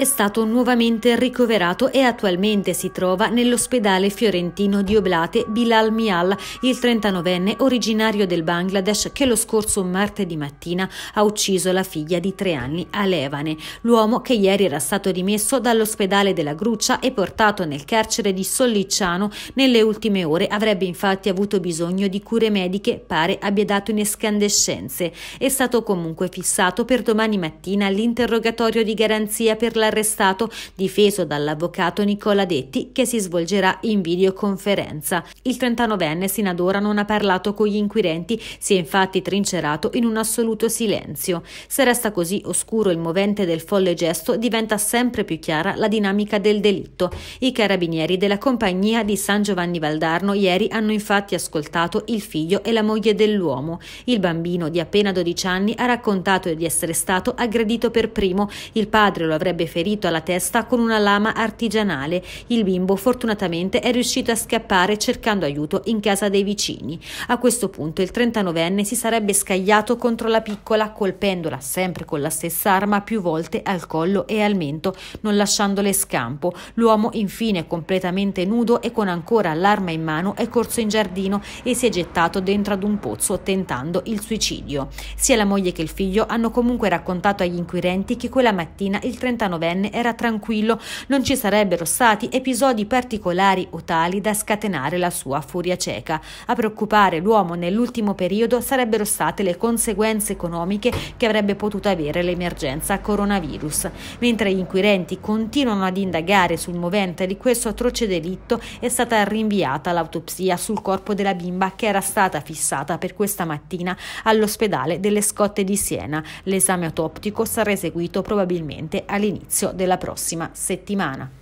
è stato nuovamente ricoverato e attualmente si trova nell'ospedale fiorentino di Oblate Bilal Mial, il 39enne originario del Bangladesh che lo scorso martedì mattina ha ucciso la figlia di tre anni a Levane. L'uomo che ieri era stato rimesso dall'ospedale della Gruccia e portato nel carcere di Sollicciano nelle ultime ore avrebbe infatti avuto bisogno di cure mediche, pare abbia dato in escandescenze. È stato comunque fissato per domani mattina l'interrogatorio di garanzia per la arrestato, difeso dall'avvocato Nicola Detti, che si svolgerà in videoconferenza. Il 39enne sino ad ora non ha parlato con gli inquirenti, si è infatti trincerato in un assoluto silenzio. Se resta così oscuro il movente del folle gesto, diventa sempre più chiara la dinamica del delitto. I carabinieri della compagnia di San Giovanni Valdarno ieri hanno infatti ascoltato il figlio e la moglie dell'uomo. Il bambino di appena 12 anni ha raccontato di essere stato aggredito per primo, il padre lo avrebbe ferito ferito alla testa con una lama artigianale. Il bimbo fortunatamente è riuscito a scappare cercando aiuto in casa dei vicini. A questo punto il 39enne si sarebbe scagliato contro la piccola colpendola sempre con la stessa arma più volte al collo e al mento, non lasciandole scampo. L'uomo infine completamente nudo e con ancora l'arma in mano è corso in giardino e si è gettato dentro ad un pozzo tentando il suicidio. Sia la moglie che il figlio hanno comunque raccontato agli inquirenti che quella mattina il 39enne minorenne era tranquillo, non ci sarebbero stati episodi particolari o tali da scatenare la sua furia cieca. A preoccupare l'uomo nell'ultimo periodo sarebbero state le conseguenze economiche che avrebbe potuto avere l'emergenza coronavirus. Mentre gli inquirenti continuano ad indagare sul movente di questo atroce delitto, è stata rinviata l'autopsia sul corpo della bimba che era stata fissata per questa mattina all'ospedale delle Scotte di Siena. L'esame autoptico sarà eseguito probabilmente all'inizio della prossima settimana.